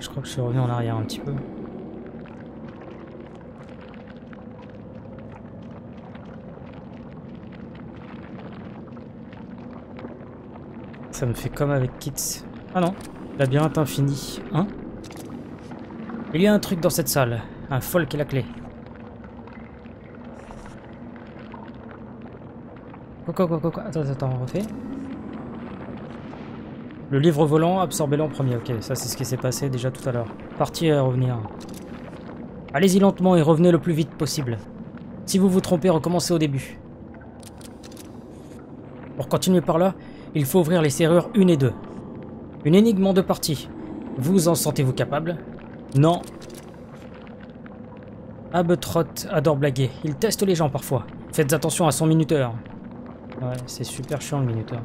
Je crois que je suis revenu en arrière un petit peu. Ça me fait comme avec Kits. Ah non, labyrinthe infini. Hein? Il y a un truc dans cette salle. Un folk est la clé. Quoi, quoi, quoi, quoi, Attends, attends, on refait. Le livre volant, absorbez-le en premier. Ok, ça c'est ce qui s'est passé déjà tout à l'heure. Partir et revenir. Allez-y lentement et revenez le plus vite possible. Si vous vous trompez, recommencez au début. Pour continuer par là, il faut ouvrir les serrures 1 et 2. Une énigme en deux parties. Vous en sentez-vous capable? Non. Abetrot adore blaguer. Il teste les gens parfois. Faites attention à son minuteur. Ouais, c'est super chiant le minuteur.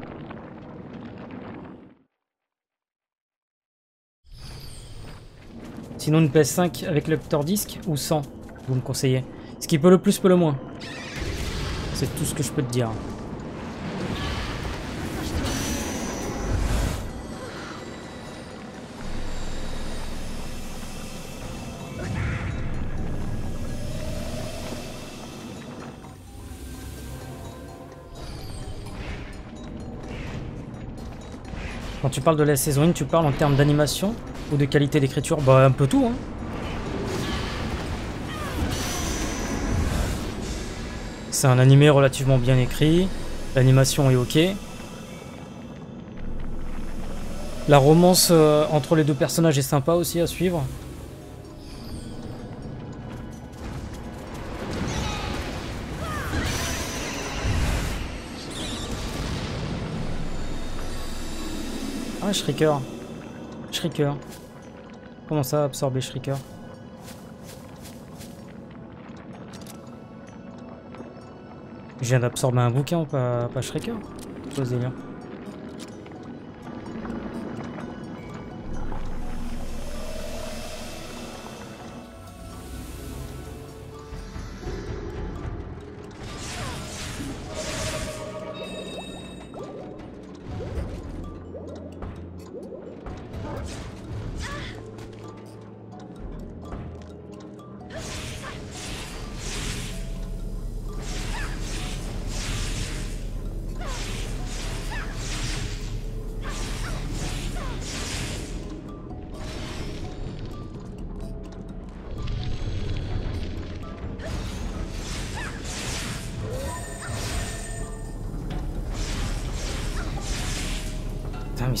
Sinon une PS5 avec le lecteur disque ou sans Vous me conseillez. Ce qui peut le plus peut le moins. C'est tout ce que je peux te dire. Quand tu parles de la saison 1, tu parles en termes d'animation? Ou de qualité d'écriture Bah un peu tout, hein. C'est un animé relativement bien écrit, l'animation est ok. La romance euh, entre les deux personnages est sympa aussi à suivre. Ah, Shrieker. Shrieker. Comment ça, absorber Shrieker? Je viens d'absorber un bouquin, pas, pas Shrieker?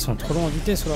Sont trop loin en vitesse là.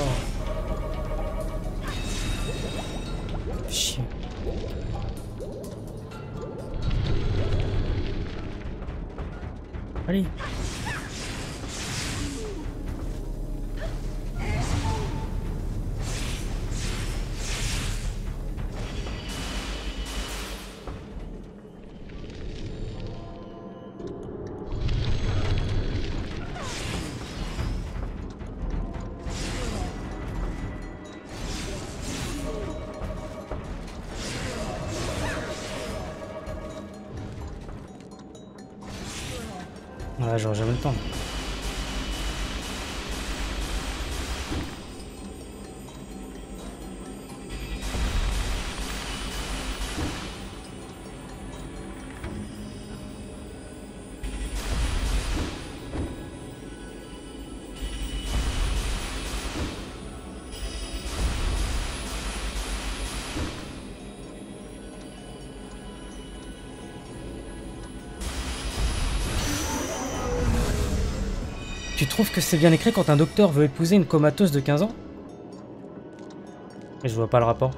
Ouais, j'aurais jamais le temps. Tu trouves que c'est bien écrit quand un docteur veut épouser une comateuse de 15 ans Et je vois pas le rapport.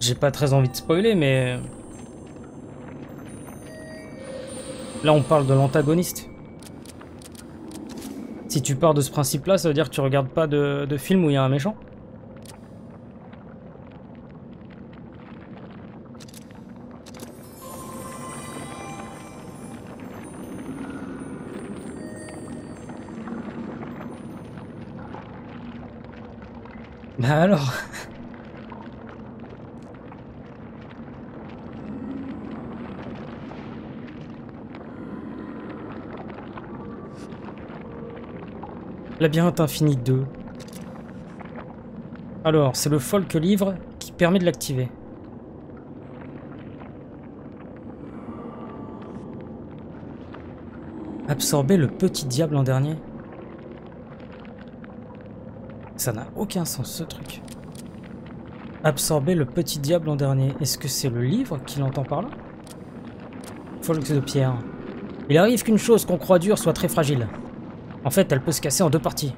J'ai pas très envie de spoiler, mais... Là, on parle de l'antagoniste. Si tu pars de ce principe-là, ça veut dire que tu regardes pas de, de film où il y a un méchant Labyrinthe infini 2. Alors, c'est le folk livre qui permet de l'activer. Absorber le petit diable en dernier Ça n'a aucun sens ce truc. Absorber le petit diable en dernier. Est-ce que c'est le livre qui l'entend par là? Folk de pierre. Il arrive qu'une chose qu'on croit dure soit très fragile. En fait, elle peut se casser en deux parties.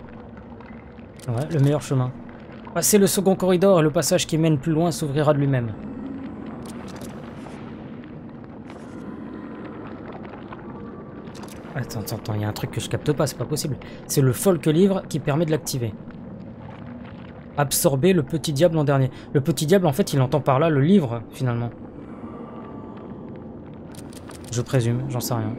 Ouais, le meilleur chemin. Passer le second corridor et le passage qui mène plus loin s'ouvrira de lui-même. Attends, attends, attends, il y a un truc que je capte pas, c'est pas possible. C'est le folk livre qui permet de l'activer. Absorber le petit diable en dernier. Le petit diable, en fait, il entend par là le livre, finalement. Je présume, j'en sais rien.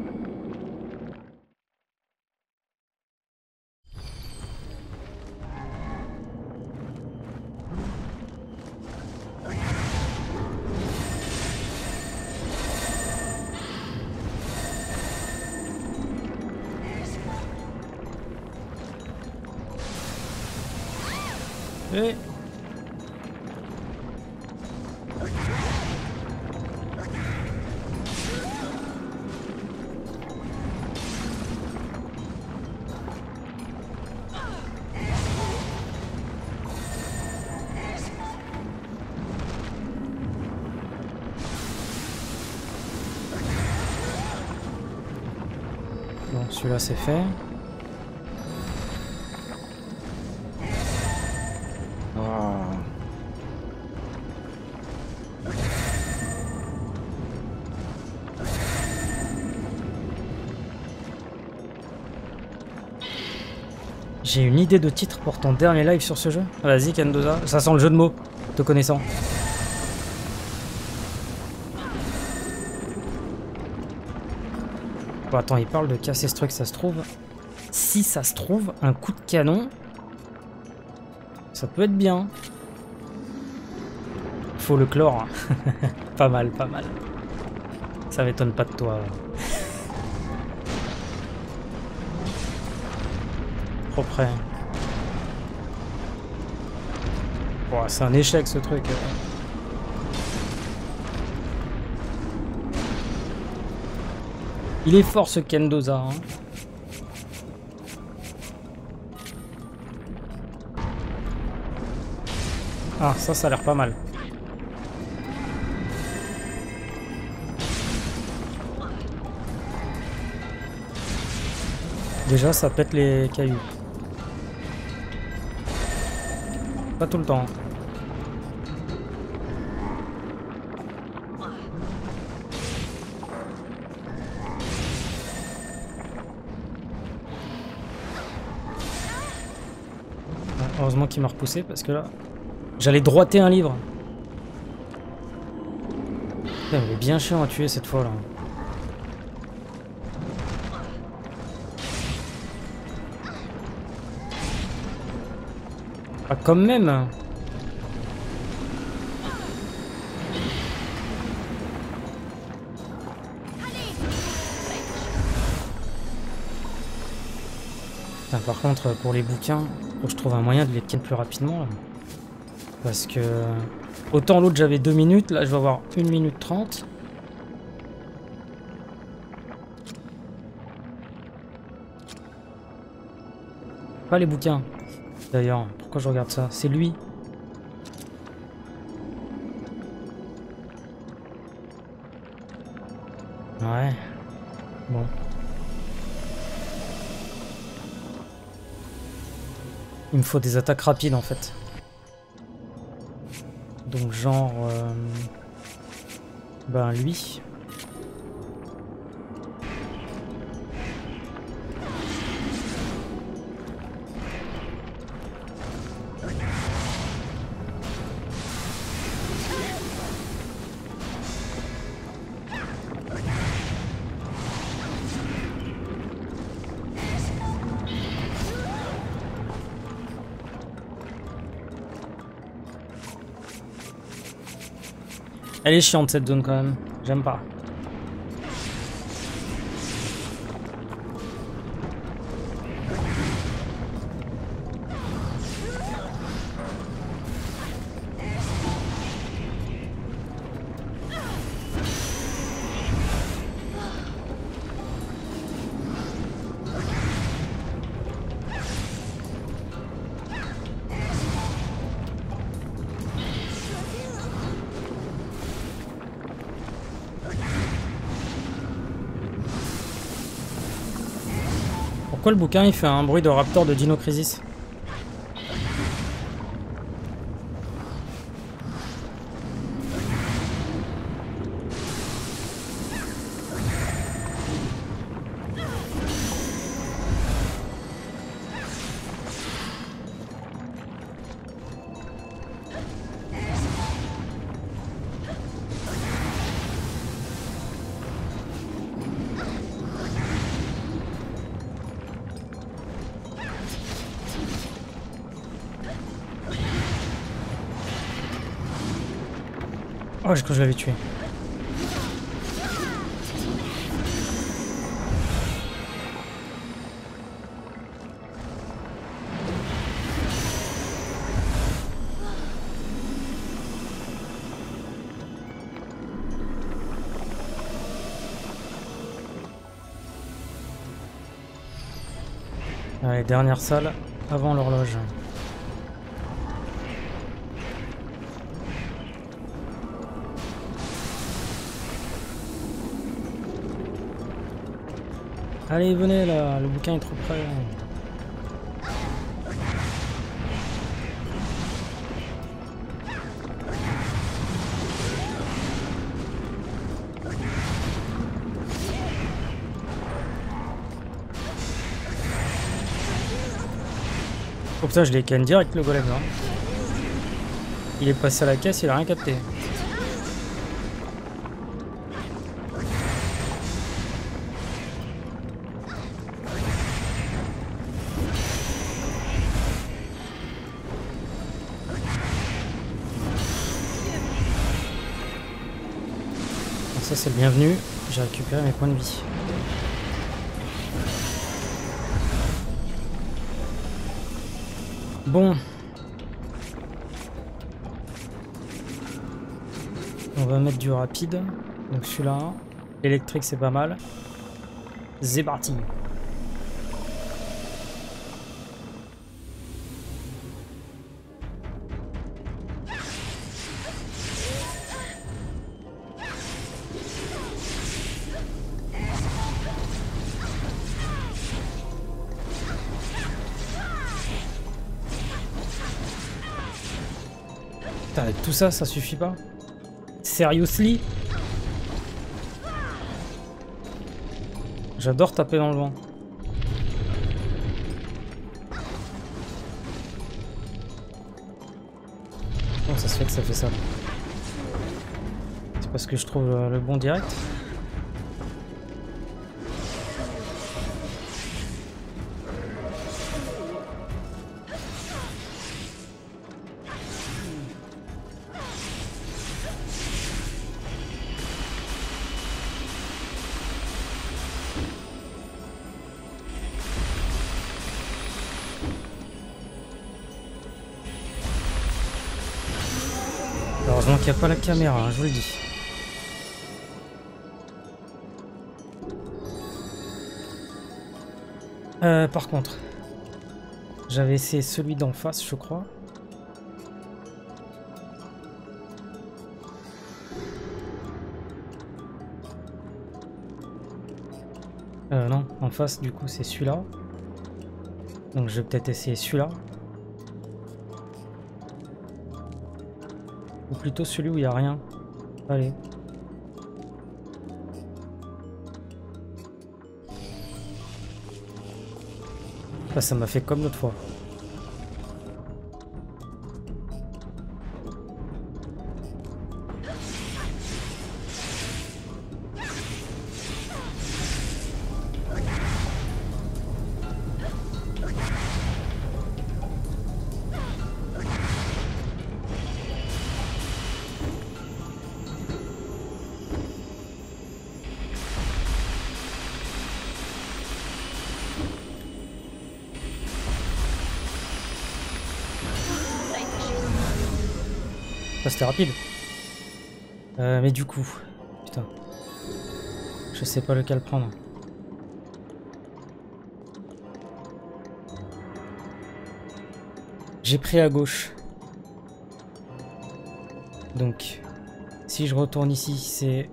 C'est fait. J'ai une idée de titre pour ton dernier live sur ce jeu. Vas-y Kendoza, ça sent le jeu de mots, te connaissant. Bon attends, il parle de casser ce truc, ça se trouve. Si ça se trouve, un coup de canon, ça peut être bien. Faut le chlore. pas mal, pas mal. Ça m'étonne pas de toi. près. c'est un échec ce truc. Il est fort ce Kendoza. Hein. Ah, ça, ça a l'air pas mal. Déjà, ça pète les cailloux. Pas tout le temps. M'a repoussé parce que là, j'allais droiter un livre. il est bien chiant à tuer cette fois là. Ah, quand même par contre, pour les bouquins, je trouve un moyen de les ken plus rapidement. Parce que... Autant l'autre j'avais 2 minutes, là je vais avoir 1 minute 30. Pas les bouquins, d'ailleurs. Pourquoi je regarde ça? C'est lui. Ouais. Bon. Il me faut des attaques rapides en fait. Donc genre... Euh, ben lui. Elle est chiante cette zone quand même. J'aime pas. Pourquoi le bouquin? Il fait un bruit de raptor de Dino Crisis Oh, je crois que je l'avais tué. Dernière salle avant l'horloge. Allez, venez là, le bouquin est trop près. Oh putain, je l'ai ken direct le golem là. Il est passé à la caisse, il a rien capté. Ça c'est le bienvenu, j'ai récupéré mes points de vie. Bon. On va mettre du rapide. Donc celui-là. Électrique c'est pas mal. C'est parti. Tout ça, ça suffit pas. Seriously? J'adore taper dans le vent. Comment ça se fait que ça fait ça? C'est parce que je trouve le, bon direct? Pas la caméra, je vous le dis. Euh, par contre, j'avais essayé celui d'en face, je crois. Euh, non, en face, du coup, c'est celui-là. Donc je vais peut-être essayer celui-là. Ou plutôt celui où il n'y a rien. Allez. Ah, ça m'a fait comme l'autre fois. C'était rapide. Euh, mais du coup... Putain. Je sais pas lequel prendre. J'ai pris à gauche. Donc, si je retourne ici, c'est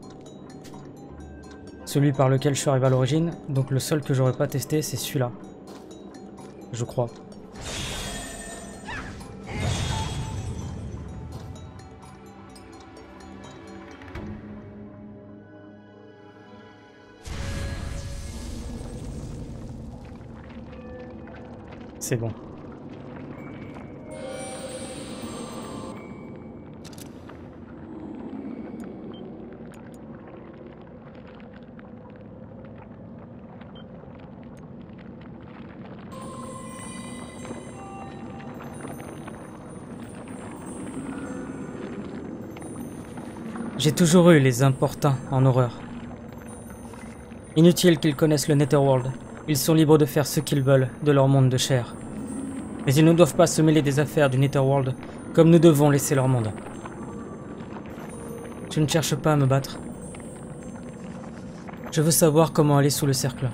celui par lequel je suis arrivé à l'origine. Donc le seul que j'aurais pas testé, c'est celui-là. Je crois. C'est bon. J'ai toujours eu les importuns en horreur. Inutile qu'ils connaissent le Netherworld, ils sont libres de faire ce qu'ils veulent de leur monde de chair. Mais ils ne doivent pas se mêler des affaires du Netherworld comme nous devons laisser leur monde. Je ne cherche pas à me battre. Je veux savoir comment aller sous le cercle.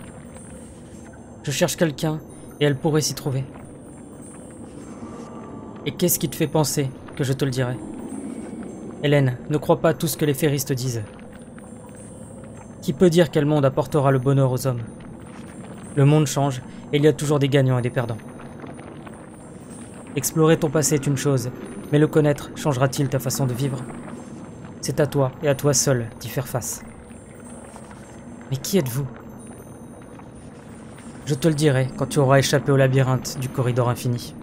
Je cherche quelqu'un et elle pourrait s'y trouver. Et qu'est-ce qui te fait penser que je te le dirai? Hélène, ne crois pas tout ce que les féristes disent. Qui peut dire quel monde apportera le bonheur aux hommes? Le monde change et il y a toujours des gagnants et des perdants. Explorer ton passé est une chose, mais le connaître changera-t-il ta façon de vivre? C'est à toi et à toi seul d'y faire face. Mais qui êtes-vous? Je te le dirai quand tu auras échappé au labyrinthe du corridor infini.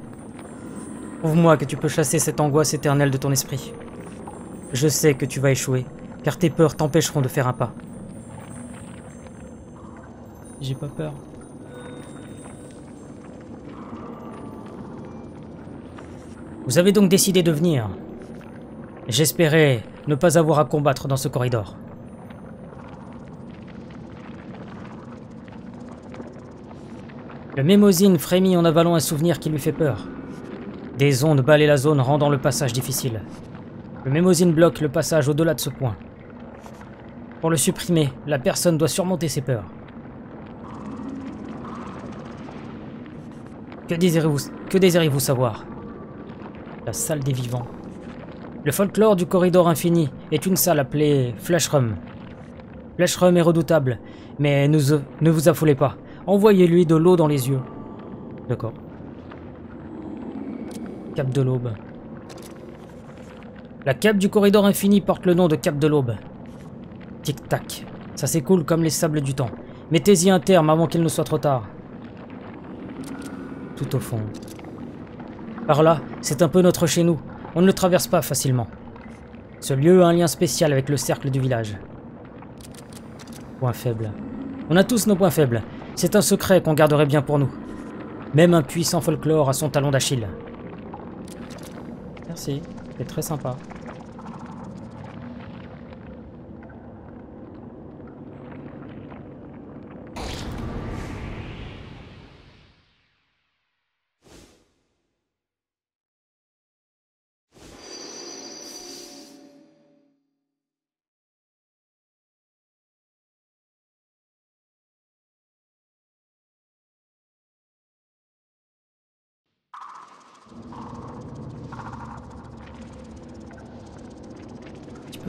Prouve-moi que tu peux chasser cette angoisse éternelle de ton esprit. Je sais que tu vas échouer, car tes peurs t'empêcheront de faire un pas. J'ai pas peur. Vous avez donc décidé de venir. J'espérais ne pas avoir à combattre dans ce corridor. Le Mémosine frémit en avalant un souvenir qui lui fait peur. Des ondes balaient la zone rendant le passage difficile. Le Mémosine bloque le passage au-delà de ce point. Pour le supprimer, la personne doit surmonter ses peurs. Que désirez-vous que désirez-vous savoir? La salle des vivants. Le folklore du corridor infini est une salle appelée Flashroom. Flashroom est redoutable, mais ne, ne vous affolez pas. Envoyez-lui de l'eau dans les yeux. D'accord. Cap de l'aube. La cape du corridor infini porte le nom de Cap de l'aube. Tic-tac. Ça s'écoule comme les sables du temps. Mettez-y un terme avant qu'il ne soit trop tard. Tout au fond. Par là, c'est un peu notre chez nous. On ne le traverse pas facilement. Ce lieu a un lien spécial avec le cercle du village. Point faible. On a tous nos points faibles. C'est un secret qu'on garderait bien pour nous. Même un puissant folklore a son talon d'Achille. Merci, c'est très sympa.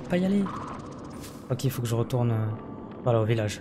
Pas y aller. Ok, il faut que je retourne euh, voilà, au village.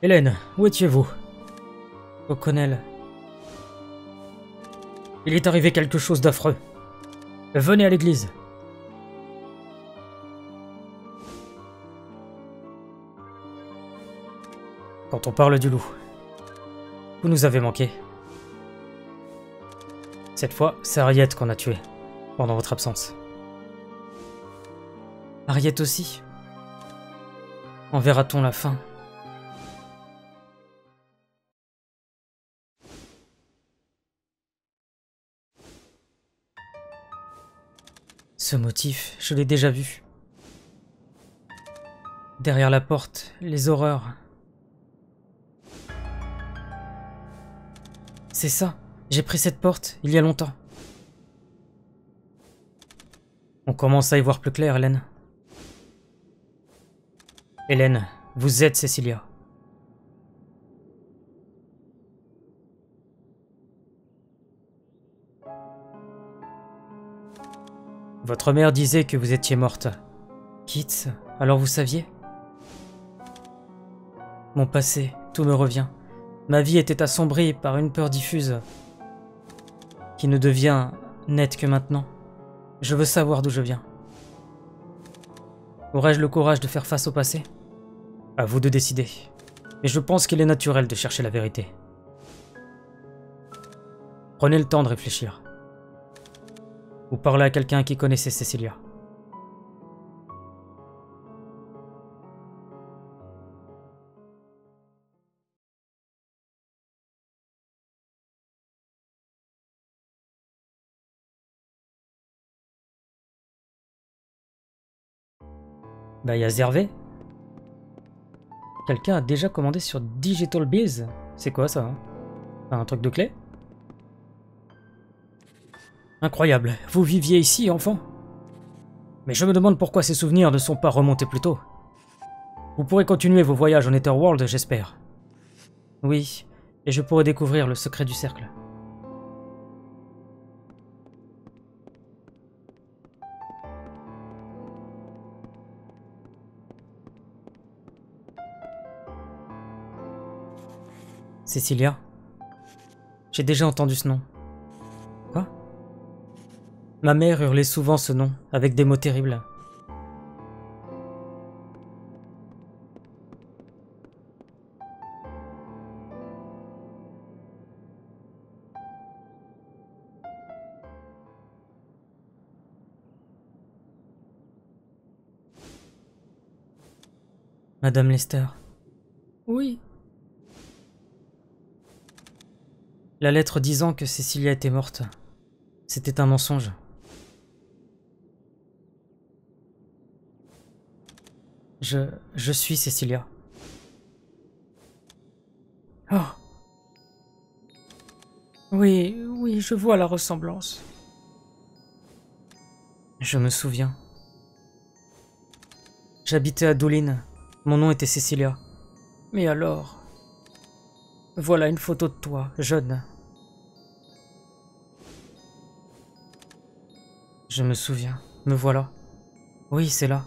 Hélène, où étiez-vous? Au O'Connell. Il est arrivé quelque chose d'affreux. Venez à l'église. Quand on parle du loup, vous nous avez manqué. Cette fois, c'est Harriet qu'on a tué, pendant votre absence. Harriet aussi? En verra-t-on la fin? Ce motif, je l'ai déjà vu. Derrière la porte, les horreurs. C'est ça, j'ai pris cette porte il y a longtemps. On commence à y voir plus clair, Hélène. Hélène, vous êtes Cécilia. Votre mère disait que vous étiez morte. Kitts, alors vous saviez? Mon passé, tout me revient. Ma vie était assombrie par une peur diffuse qui ne devient nette que maintenant. Je veux savoir d'où je viens. Aurais-je le courage de faire face au passé? À vous de décider. Mais je pense qu'il est naturel de chercher la vérité. Prenez le temps de réfléchir. Vous parlez à quelqu'un qui connaissait Cecilia. Bah, il Zervé. Quelqu'un a déjà commandé sur Digital Biz C'est quoi ça hein? Un truc de clé? Incroyable, vous viviez ici, enfant? Mais je me demande pourquoi ces souvenirs ne sont pas remontés plus tôt. Vous pourrez continuer vos voyages en Etherworld, j'espère. Oui, et je pourrai découvrir le secret du cercle. Cécilia? J'ai déjà entendu ce nom. Ma mère hurlait souvent ce nom, avec des mots terribles. Madame Lester. Oui. La lettre disant que Cécilia était morte. C'était un mensonge. Je... je suis Cécilia. Oh. Oui, oui, je vois la ressemblance. Je me souviens. J'habitais à Doulin. Mon nom était Cécilia. Mais alors... Voilà une photo de toi, jeune. Je me souviens. Me voilà. Oui, c'est là.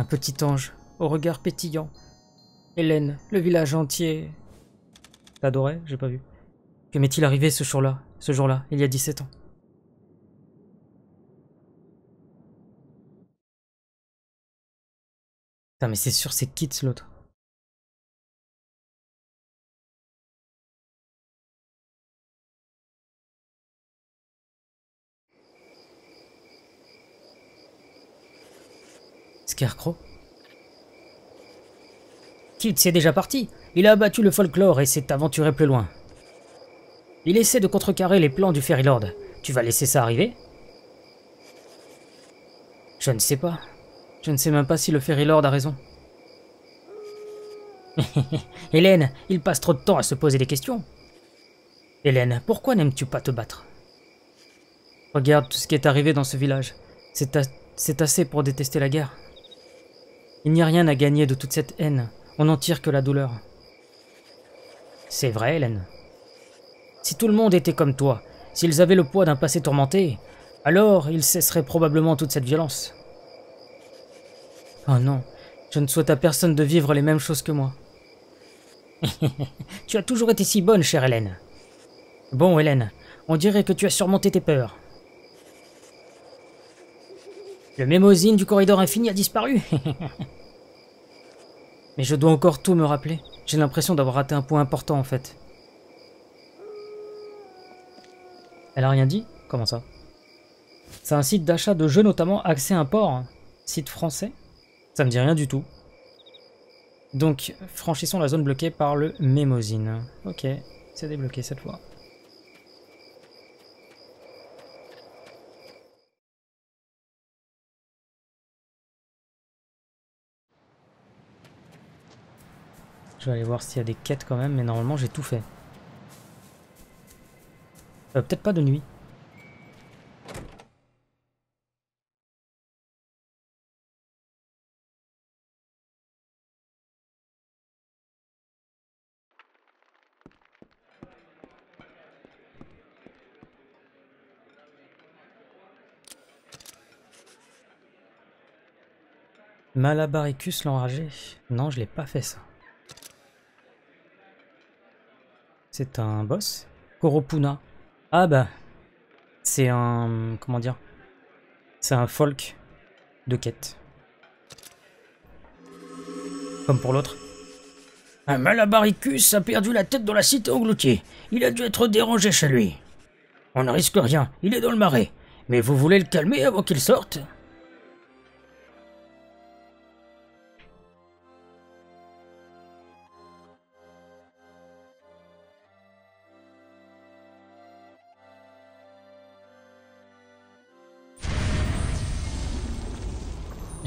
Un petit ange, au regard pétillant. Hélène, le village entier. T'adorais J'ai pas vu. Que m'est-il arrivé ce jour-là? Ce jour-là, il y a 17 ans. Putain, mais c'est sûr, c'est Kits l'autre. Kit c'est déjà parti. Il a abattu le folklore et s'est aventuré plus loin. Il essaie de contrecarrer les plans du Fairy Lord. Tu vas laisser ça arriver? Je ne sais pas. Je ne sais même pas si le Fairy Lord a raison. Hélène, il passe trop de temps à se poser des questions. Hélène, pourquoi n'aimes-tu pas te battre? Regarde tout ce qui est arrivé dans ce village. C'est assez pour détester la guerre. Il n'y a rien à gagner de toute cette haine. On n'en tire que la douleur. C'est vrai, Hélène. Si tout le monde était comme toi, s'ils avaient le poids d'un passé tourmenté, alors ils cesseraient probablement toute cette violence. Oh non, je ne souhaite à personne de vivre les mêmes choses que moi. tu as toujours été si bonne, chère Hélène. Bon, Hélène, on dirait que tu as surmonté tes peurs. Le mémosine du corridor infini a disparu. Mais je dois encore tout me rappeler. J'ai l'impression d'avoir raté un point important en fait. Elle a rien dit? Comment ça? C'est un site d'achat de jeux notamment Accès Import. Site français? Ça me dit rien du tout. Donc, franchissons la zone bloquée par le Mémosine. Ok, c'est débloqué cette fois. Je vais aller voir s'il y a des quêtes quand même, mais normalement j'ai tout fait. Euh, Peut-être pas de nuit. Malabaricus l'enragé Non, je l'ai pas fait ça. C'est un boss? Koropuna. Ah bah, c'est un... comment dire? C'est un folk de quête. Comme pour l'autre. Un Malabaricus a perdu la tête dans la cité engloutie. Il a dû être dérangé chez lui. On ne risque rien, il est dans le marais. Mais vous voulez le calmer avant qu'il sorte?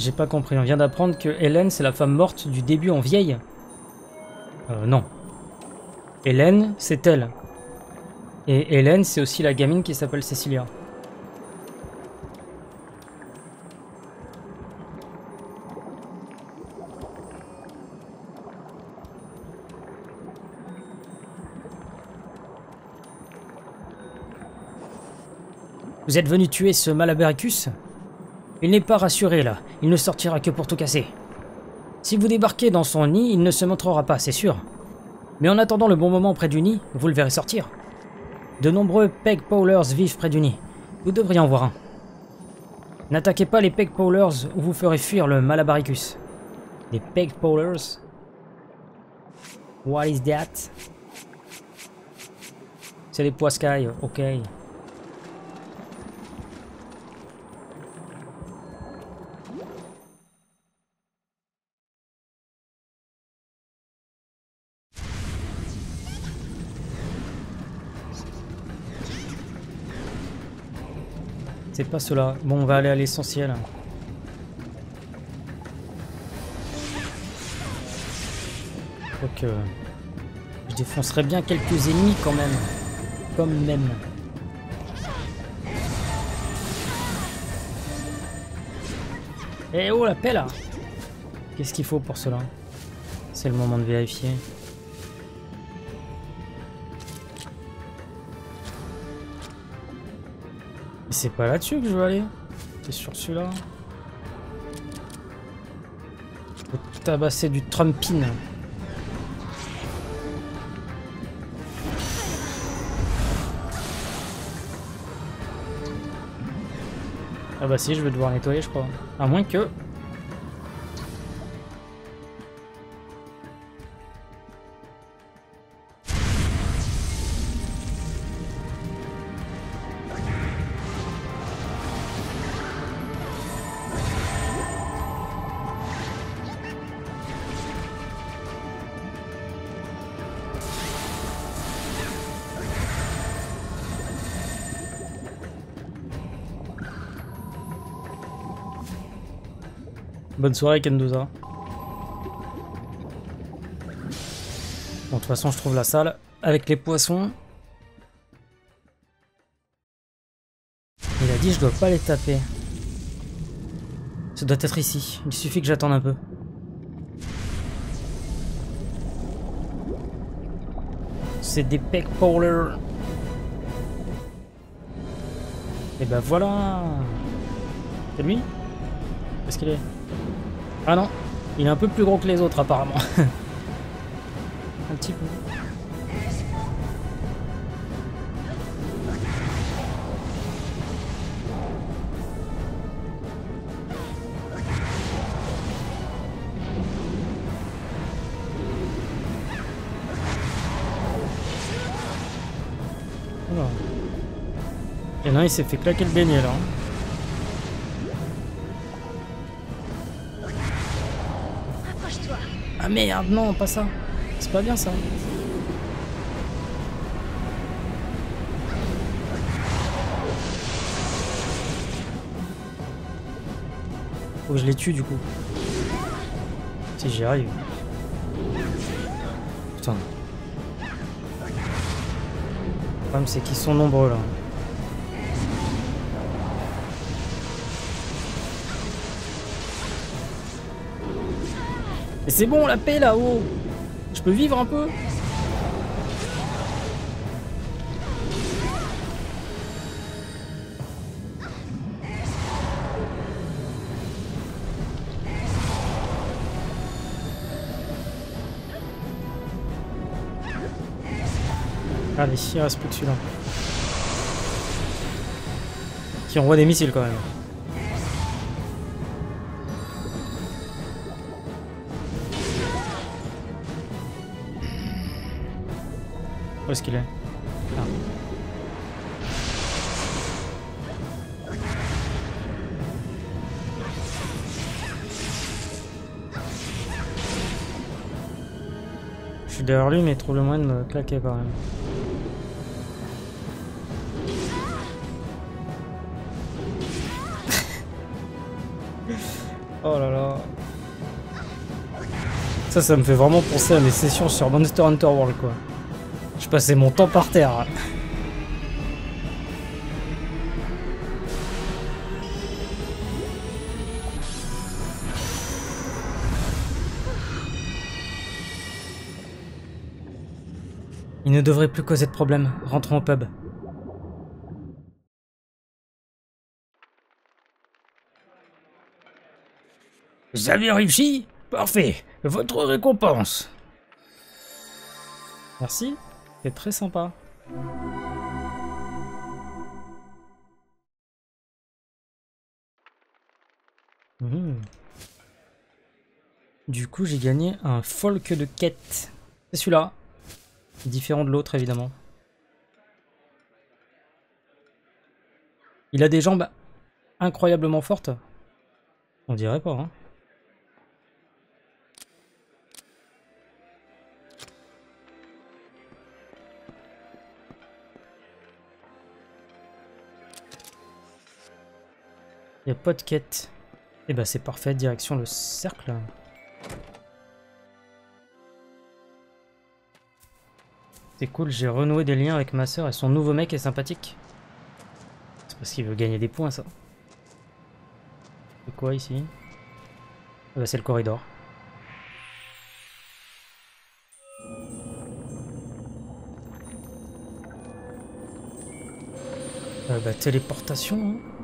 J'ai pas compris, on vient d'apprendre que Hélène c'est la femme morte du début en vieille. Euh, non. Hélène, c'est elle. Et Hélène, c'est aussi la gamine qui s'appelle Cécilia. Vous êtes venu tuer ce Malabaricus? Il n'est pas rassuré là, il ne sortira que pour tout casser. Si vous débarquez dans son nid, il ne se montrera pas, c'est sûr. Mais en attendant le bon moment près du nid, vous le verrez sortir. De nombreux peg powlers vivent près du nid. Vous devriez en voir un. N'attaquez pas les peg powlers ou vous ferez fuir le Malabaricus. Les peg powlers What is that? C'est des poiscailles, ok. Pas cela. Bon, on va aller à l'essentiel. Je défoncerai bien quelques ennemis quand même. Comme même. Eh oh, la pelle là Qu'est-ce qu'il faut pour cela? C'est le moment de vérifier. C'est pas là-dessus que je veux aller. C'est sur celui-là. Faut tabasser du Trumpin. Ah bah si, je vais devoir nettoyer, je crois. À moins que... Bonne soirée Kenduza. Bon, de toute façon, je trouve la salle avec les poissons. Il a dit je dois pas les taper. Ça doit être ici. Il suffit que j'attende un peu. C'est des peg powlers. Et ben voilà. C'est lui? Est-ce qu'il est? Ah non, il est un peu plus gros que les autres apparemment. un petit peu. Il y il s'est fait claquer le beignet là. Merde, non, pas ça. C'est pas bien ça. Faut que je les tue du coup. Si j'y arrive. Putain. Le problème c'est qu'ils sont nombreux là. Et c'est bon la paix là-haut Je peux vivre un peu Allez, il reste plus que celui-là. Qui envoie des missiles quand même. Est-ce qu'il est? Je suis derrière lui, mais il trouve le moyen de me claquer quand même. oh là là. Ça, ça me fait vraiment penser à mes sessions sur Monster Hunter World, quoi. Passais mon temps par terre. Il ne devrait plus causer de problème. Rentrons au pub. Vous avez réussi? Parfait. Votre récompense. Merci. C'est très sympa. Mhm. Du coup, j'ai gagné un folk de quête. C'est celui-là. Différent de l'autre, évidemment. Il a des jambes incroyablement fortes. On dirait pas, hein. A. Et bah c'est parfait, direction le cercle. C'est cool, j'ai renoué des liens avec ma soeur et son nouveau mec est sympathique. C'est parce qu'il veut gagner des points ça. C'est quoi ici? Ah bah, C'est le corridor. Euh, bah téléportation. Hein.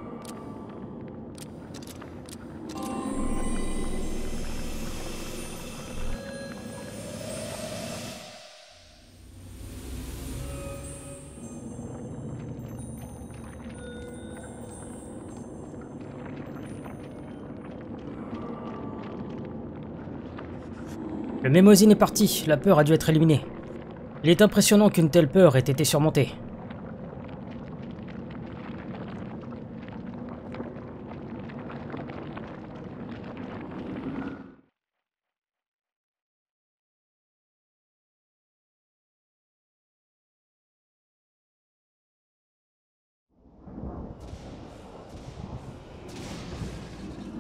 Mémosine est parti, la peur a dû être éliminée. Il est impressionnant qu'une telle peur ait été surmontée.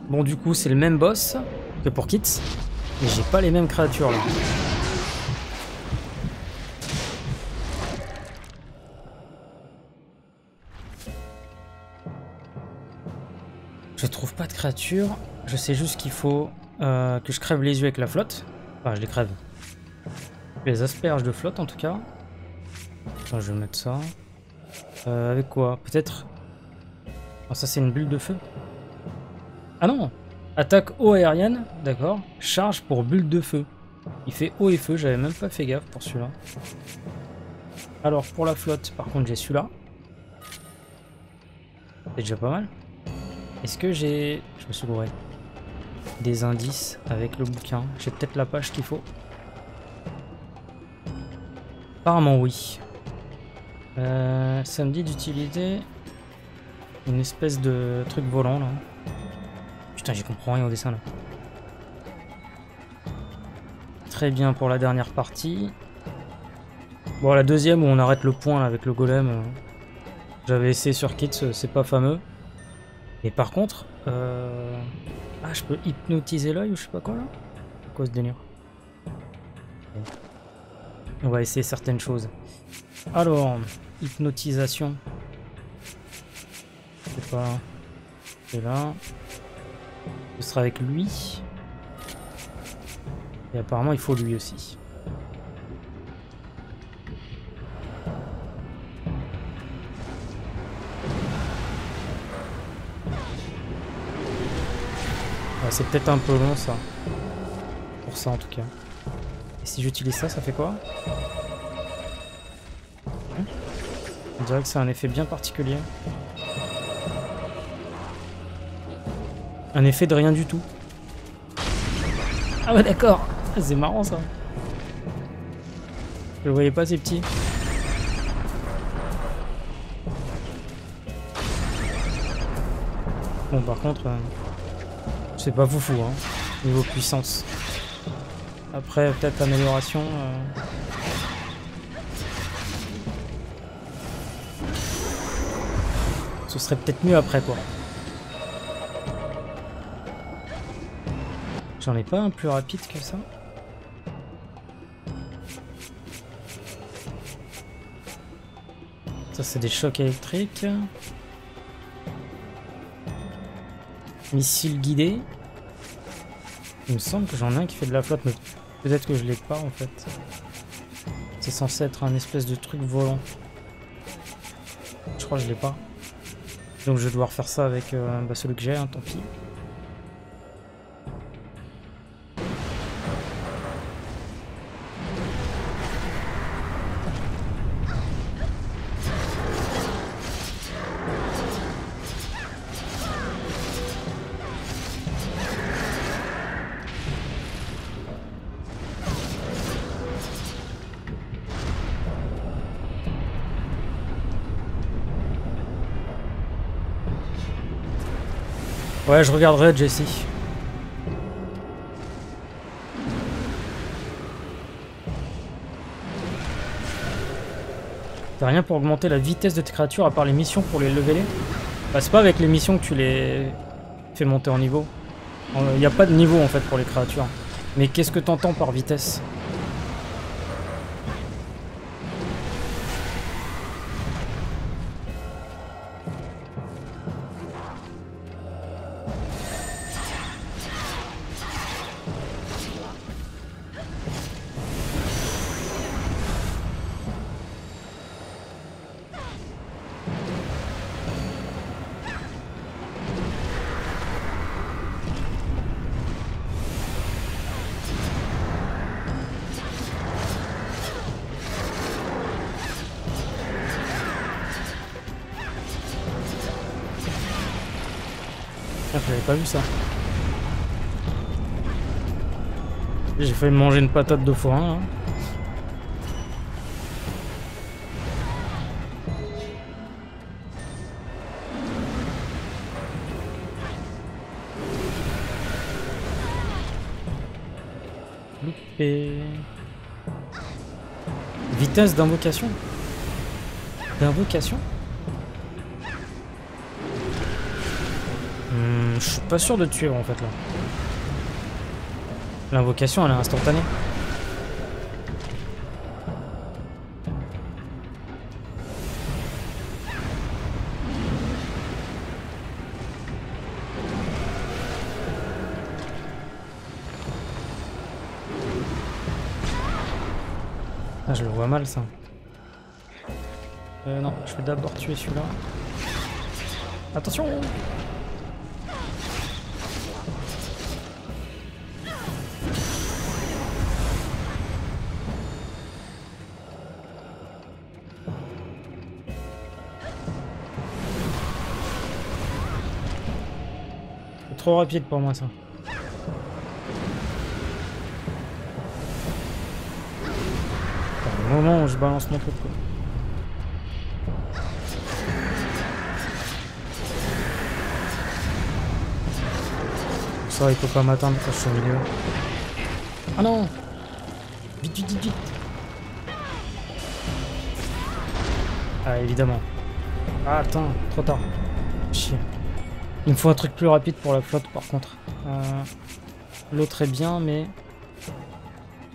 Bon du coup c'est le même boss que pour Kits. Mais j'ai pas les mêmes créatures là. Je trouve pas de créatures. Je sais juste qu'il faut euh, que je crève les yeux avec la flotte. Enfin, je les crève. Les asperges de flotte en tout cas. Je vais mettre ça. Euh, avec quoi? Peut-être... Oh, ça c'est une bulle de feu. Ah non Attaque eau aérienne, d'accord. Charge pour bulle de feu. Il fait eau et feu, j'avais même pas fait gaffe pour celui-là. Alors pour la flotte, par contre j'ai celui-là. C'est déjà pas mal. Est-ce que j'ai... Je me suis gouré. Des indices avec le bouquin. J'ai peut-être la page qu'il faut. Apparemment oui. Euh, ça me dit d'utiliser Une espèce de truc volant là. J'y comprends rien au dessin là. Très bien pour la dernière partie. Bon, la deuxième où on arrête le point avec le golem. euh, J'avais essayé sur Kits, euh, c'est pas fameux. Et par contre, euh... ah, je peux hypnotiser l'œil ou je sais pas quoi là? Quoi ce délire On va essayer certaines choses. Alors, hypnotisation. C'est pas. C'est là. Ce sera avec lui. Et apparemment, il faut lui aussi. C'est peut-être un peu long ça. Pour ça en tout cas. Et si j'utilise ça, ça fait quoi? On dirait que c'est un effet bien particulier. Un effet de rien du tout. Ah ouais d'accord Ah, C'est marrant ça. Je le voyais pas ces petits. Bon par contre, euh, c'est pas foufou hein, niveau puissance. Après peut-être amélioration. euh, Ce serait peut-être mieux après quoi. J'en ai pas un plus rapide que ça Ça c'est des chocs électriques. Missile guidé. Il me semble que j'en ai un qui fait de la flotte, mais peut-être que je l'ai pas en fait. C'est censé être un espèce de truc volant. Je crois que je l'ai pas. Donc je vais devoir faire ça avec euh, bah, celui que j'ai, hein, tant pis. Je regarderai Jesse. T'as rien pour augmenter la vitesse de tes créatures à part les missions pour les leveler? Bah c'est pas avec les missions que tu les fais monter en niveau. Il n'y a pas de niveau en fait pour les créatures. Mais qu'est-ce que t'entends par vitesse? Failli manger une patate deux fois un. hein. Vitesse d'invocation D'invocation Hmm, je suis pas sûr de suivre en fait là. L'invocation elle est instantanée. Ah je le vois mal ça. Euh non, je vais d'abord tuer celui-là. Attention trop rapide pour moi ça. Au moment où je balance mon truc quoi. Ça il faut pas m'atteindre quand je suis milieu. Ah non Vite vite vite vite Ah évidemment. Ah attends, trop tard. Chier. Il me faut un truc plus rapide pour la flotte, par contre. Euh, L'autre est bien, mais...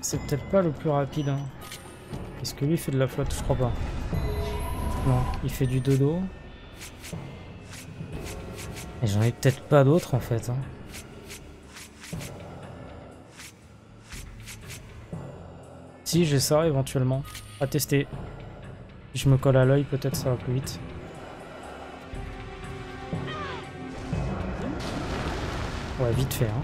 C'est peut-être pas le plus rapide. hein. Est-ce que lui fait de la flotte? Je crois pas. Non, il fait du dodo. Et j'en ai peut-être pas d'autres en fait. hein. Si, j'ai ça éventuellement. À tester. Si je me colle à l'œil, peut-être ça va plus vite. Ouais, vite fait. Hein.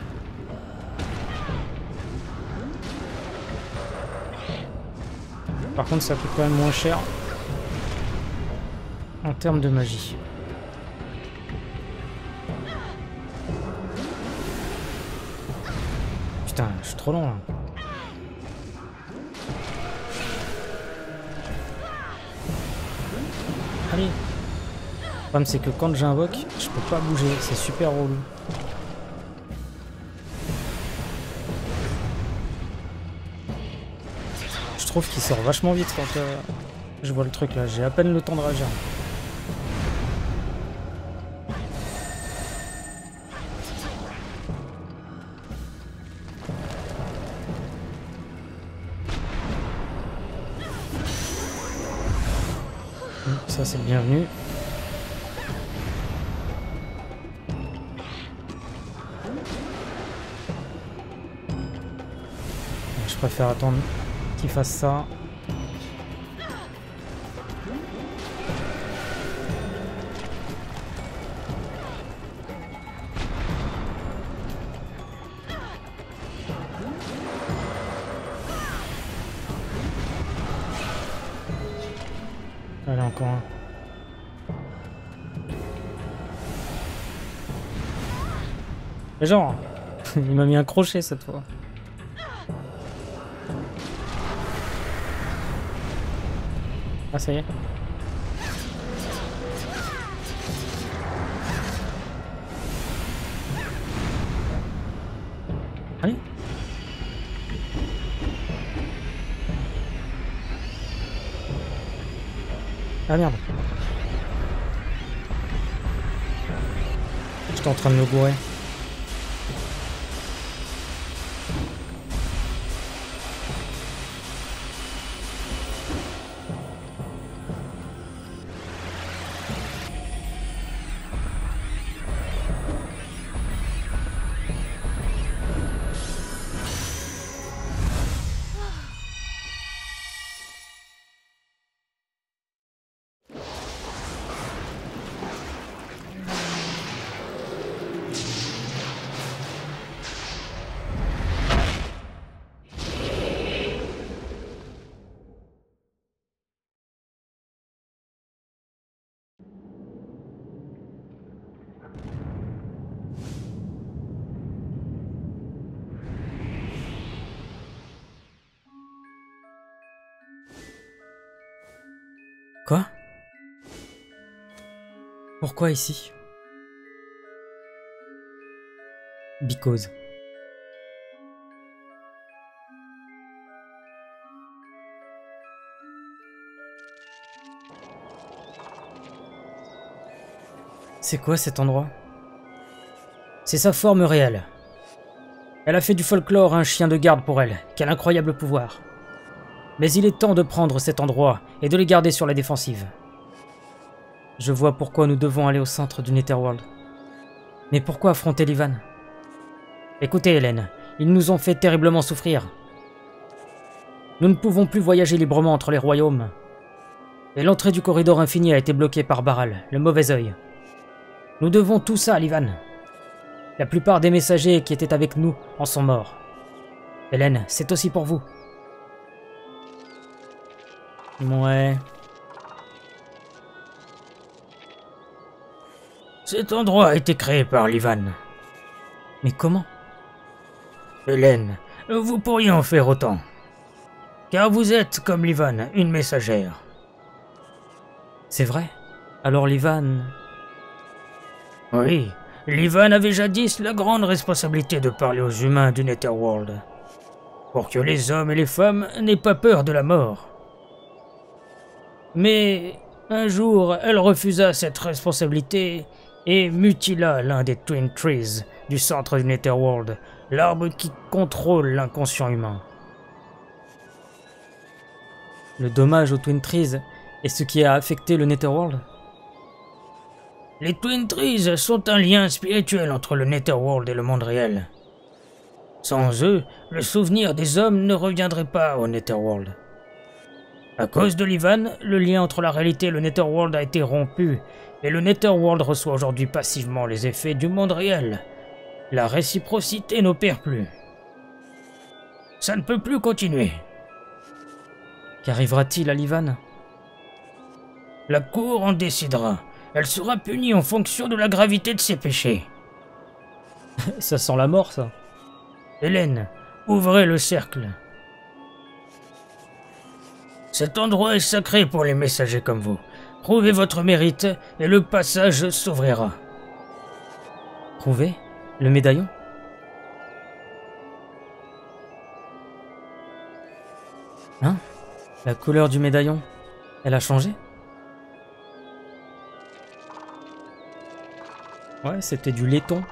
Par contre, ça coûte quand même moins cher en termes de magie. Putain, je suis trop long là. Allez. Le problème c'est que quand j'invoque, je peux pas bouger, c'est super relou. Trouve qu'il sort vachement vite quand euh, je vois le truc là, j'ai à peine le temps de réagir. Ça c'est bienvenu. Je préfère attendre qu'il fasse ça. Allez, encore un. Mais genre, il m'a mis un crochet cette fois. Ça y est. Allez. Ah merde. J'étais en train de me gourer. Pourquoi ici? Because. C'est quoi cet endroit? C'est sa forme réelle. Elle a fait du folklore un chien de garde pour elle. Quel incroyable pouvoir. Mais il est temps de prendre cet endroit et de les garder sur la défensive. Je vois pourquoi nous devons aller au centre du Netherworld. Mais pourquoi affronter Livan? Écoutez, Hélène, ils nous ont fait terriblement souffrir. Nous ne pouvons plus voyager librement entre les royaumes. Et l'entrée du corridor infini a été bloquée par Baral, le mauvais œil. Nous devons tout ça à Livan. La plupart des messagers qui étaient avec nous en sont morts. Hélène, c'est aussi pour vous. Ouais. Cet endroit a été créé par Livan. Mais comment? Hélène, vous pourriez en faire autant. Car vous êtes, comme Livan, une messagère. C'est vrai? Alors Livan... Oui, Livan avait jadis la grande responsabilité de parler aux humains du Netherworld, pour que les hommes et les femmes n'aient pas peur de la mort. Mais un jour, elle refusa cette responsabilité et mutila l'un des Twin Trees du centre du Netherworld, l'arbre qui contrôle l'inconscient humain. Le dommage aux Twin Trees est ce qui a affecté le Netherworld? Les Twin Trees sont un lien spirituel entre le Netherworld et le monde réel. Sans eux, le souvenir des hommes ne reviendrait pas au Netherworld. À cause de l'Ivan, le lien entre la réalité et le Netherworld a été rompu, et le Netherworld reçoit aujourd'hui passivement les effets du monde réel. La réciprocité n'opère plus. Ça ne peut plus continuer. Qu'arrivera-t-il à l'Ivan? La Cour en décidera. Elle sera punie en fonction de la gravité de ses péchés. ça sent la mort, ça. Hélène, ouvrez le cercle. Cet endroit est sacré pour les messagers comme vous. Prouvez votre mérite et le passage s'ouvrira. Prouvez Le médaillon? Hein La couleur du médaillon, elle a changé? Ouais, c'était du laiton.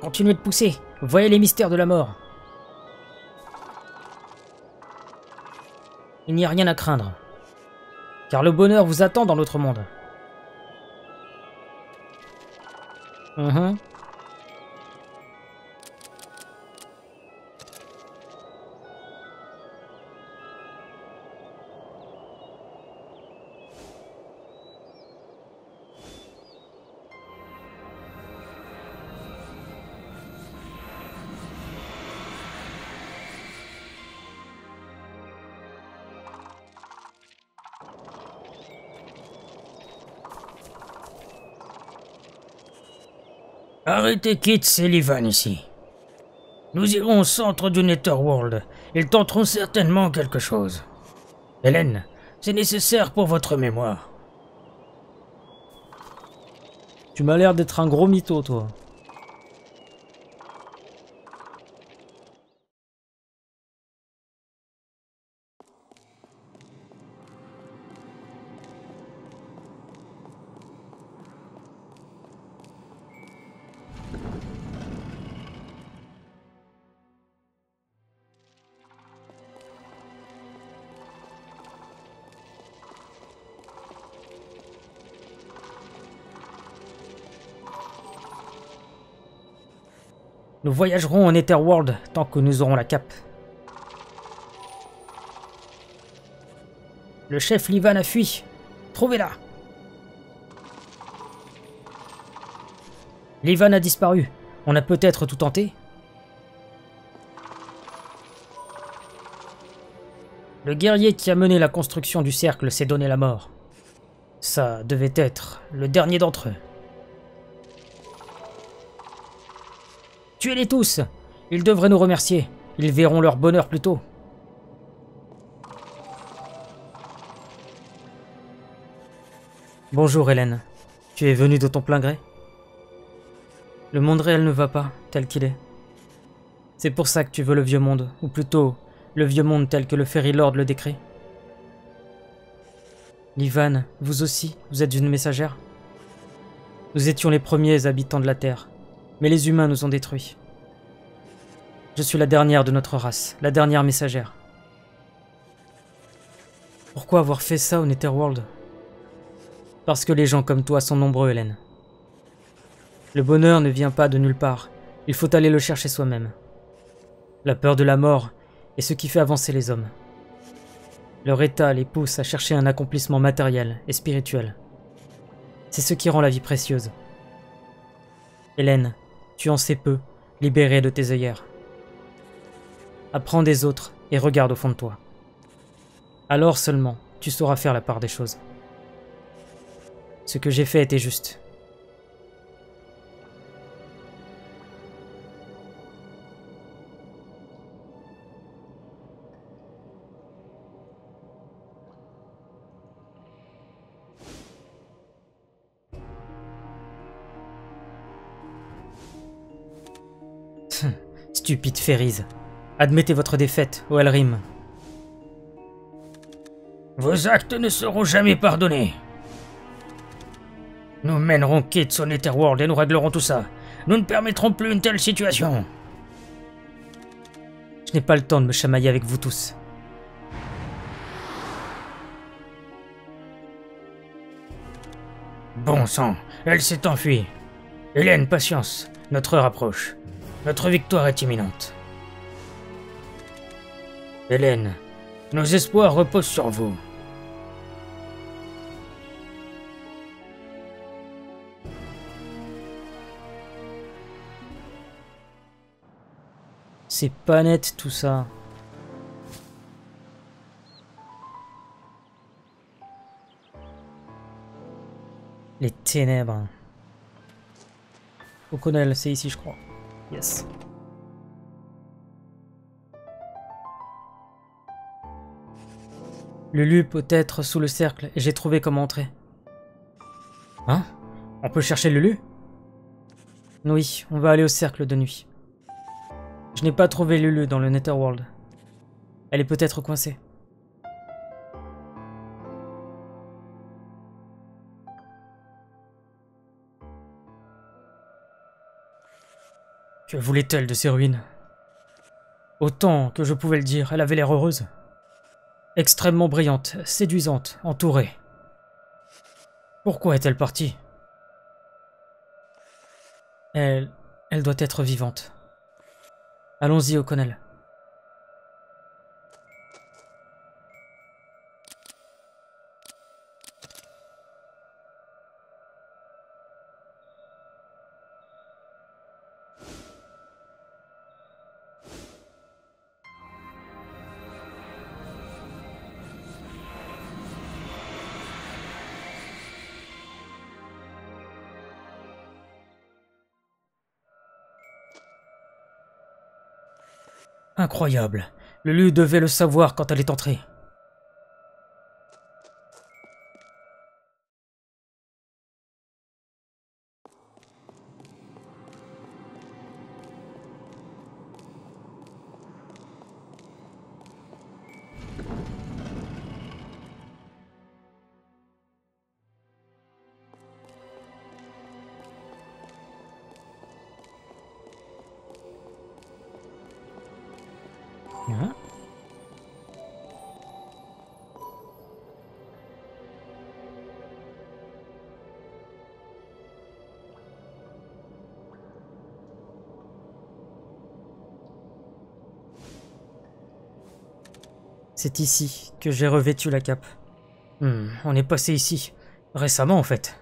Continuez de pousser. Voyez les mystères de la mort. Il n'y a rien à craindre. Car le bonheur vous attend dans l'autre monde. Mhm. Arrêtez Kit et Livan ici. Nous irons au centre du Netherworld. Ils tenteront certainement quelque chose. Hélène, c'est nécessaire pour votre mémoire. Tu m'as l'air d'être un gros mytho, toi. Nous voyagerons en Etherworld tant que nous aurons la cape. Le chef Livan a fui. Trouvez-la. Livan a disparu. On a peut-être tout tenté Le guerrier qui a mené la construction du cercle s'est donné la mort. Ça devait être le dernier d'entre eux. Tuez-les tous Ils devraient nous remercier. Ils verront leur bonheur plus tôt. Bonjour Hélène. Tu es venue de ton plein gré? Le monde réel ne va pas tel qu'il est. C'est pour ça que tu veux le vieux monde, ou plutôt le vieux monde tel que le Fairy Lord le décrit. Livan, vous aussi, vous êtes une messagère? Nous étions les premiers habitants de la Terre, mais les humains nous ont détruits. Je suis la dernière de notre race, la dernière messagère. Pourquoi avoir fait ça au Netherworld? Parce que les gens comme toi sont nombreux, Hélène. Le bonheur ne vient pas de nulle part, il faut aller le chercher soi-même. La peur de la mort est ce qui fait avancer les hommes. Leur état les pousse à chercher un accomplissement matériel et spirituel. C'est ce qui rend la vie précieuse. Hélène, tu en sais peu, libérée de tes œillères. Apprends des autres et regarde au fond de toi. Alors seulement, tu sauras faire la part des choses. Ce que j'ai fait était juste. Stupide Férise. Admettez votre défaite, au Elrim. Vos actes ne seront jamais pardonnés. Nous mènerons Kit au Netherworld et nous réglerons tout ça. Nous ne permettrons plus une telle situation. Je n'ai pas le temps de me chamailler avec vous tous. Bon sang, elle s'est enfuie. Hélène, patience. Notre heure approche. Notre victoire est imminente. Hélène, nos espoirs reposent sur vous. C'est pas net tout ça. Les ténèbres. O'Connell, c'est ici je crois. Yes. Lulu peut être sous le cercle et j'ai trouvé comment entrer. Hein? On peut chercher Lulu Oui, on va aller au cercle de nuit. Je n'ai pas trouvé Lulu dans le Netherworld. Elle est peut-être coincée. Que voulait-elle de ces ruines? Autant que je pouvais le dire, elle avait l'air heureuse. Extrêmement brillante, séduisante, entourée. Pourquoi est-elle partie? Elle... elle doit être vivante. Allons-y, O'Connell. Incroyable. Lulu devait le savoir quand elle est entrée. C'est ici que j'ai revêtu la cape. Hmm, on est passé ici. Récemment, en fait.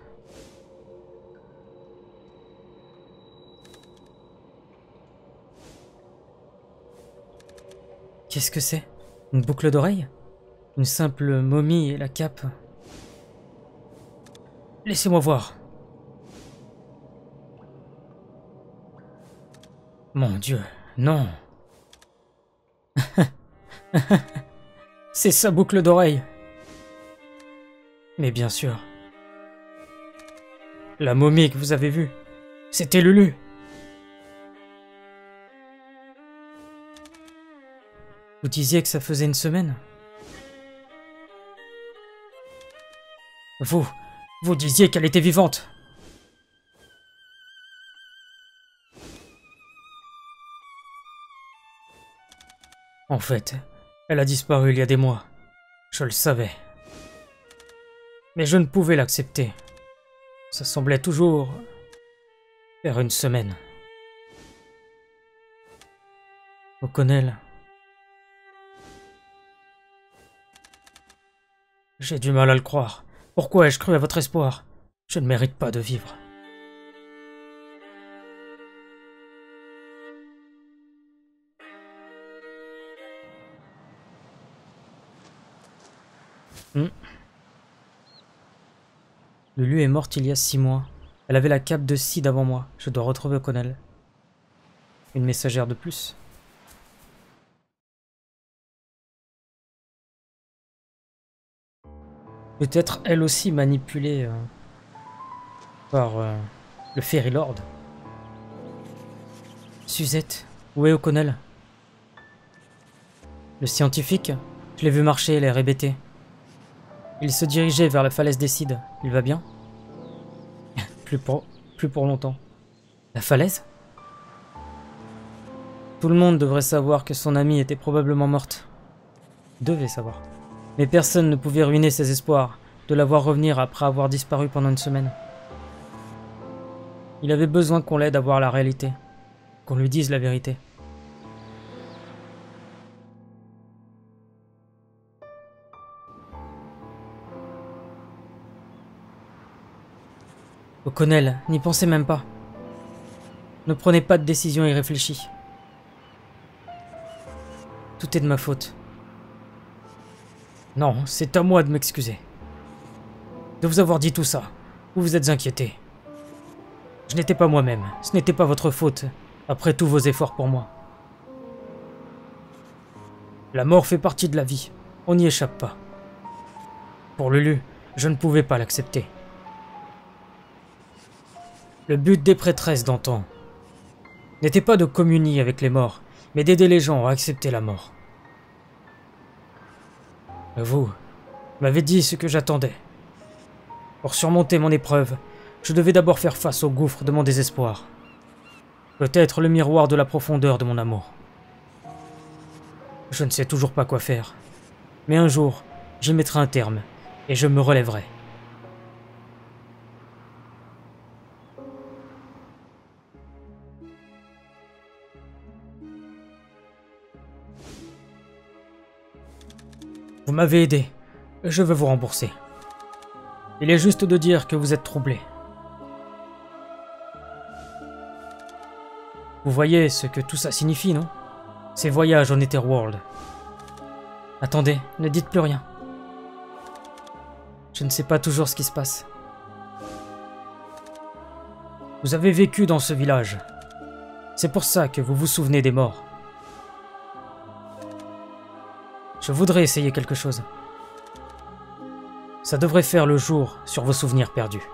Qu'est-ce que c'est? Une boucle d'oreille? Une simple momie et la cape? Laissez-moi voir. Mon Dieu, non. C'est sa boucle d'oreille. Mais bien sûr. La momie que vous avez vue, c'était Lulu. Vous disiez que ça faisait une semaine Vous, vous disiez qu'elle était vivante. En fait, elle a disparu il y a des mois. Je le savais. Mais je ne pouvais l'accepter. Ça semblait toujours faire une semaine. O'Connell, J'ai du mal à le croire. Pourquoi ai-je cru à votre espoir? Je ne mérite pas de vivre. Hmm. Lulu est morte il y a six mois. Elle avait la cape de Sid avant moi. Je dois retrouver O'Connell. Une messagère de plus. Peut-être elle aussi manipulée euh, par euh, le Fairy Lord. Suzette Où est O'Connell? Le scientifique? Je l'ai vu marcher, l'air hébété. Il se dirigeait vers la falaise des Cides. Il va bien? Plus, pour... plus pour longtemps. La falaise? Tout le monde devrait savoir que son amie était probablement morte. Devait savoir. Mais personne ne pouvait ruiner ses espoirs de la voir revenir après avoir disparu pendant une semaine. Il avait besoin qu'on l'aide à voir la réalité, qu'on lui dise la vérité. O'Connell, n'y pensez même pas. Ne prenez pas de décision irréfléchie. Tout est de ma faute. Non, c'est à moi de m'excuser. De vous avoir dit tout ça. Vous vous êtes inquiété. Je n'étais pas moi-même. Ce n'était pas votre faute, après tous vos efforts pour moi. La mort fait partie de la vie. On n'y échappe pas. Pour Lulu, je ne pouvais pas l'accepter. Le but des prêtresses d'antan n'était pas de communier avec les morts, mais d'aider les gens à accepter la mort. Vous m'avez dit ce que j'attendais. Pour surmonter mon épreuve, je devais d'abord faire face au gouffre de mon désespoir. Peut-être le miroir de la profondeur de mon amour. Je ne sais toujours pas quoi faire. Mais un jour, j'y mettrai un terme, et je me relèverai. Vous m'avez aidé. Je veux vous rembourser. Il est juste de dire que vous êtes troublé. Vous voyez ce que tout ça signifie, non? Ces voyages en Etherworld. Attendez, ne dites plus rien. Je ne sais pas toujours ce qui se passe. Vous avez vécu dans ce village. C'est pour ça que vous vous souvenez des morts. Je voudrais essayer quelque chose. Ça devrait faire le jour sur vos souvenirs perdus.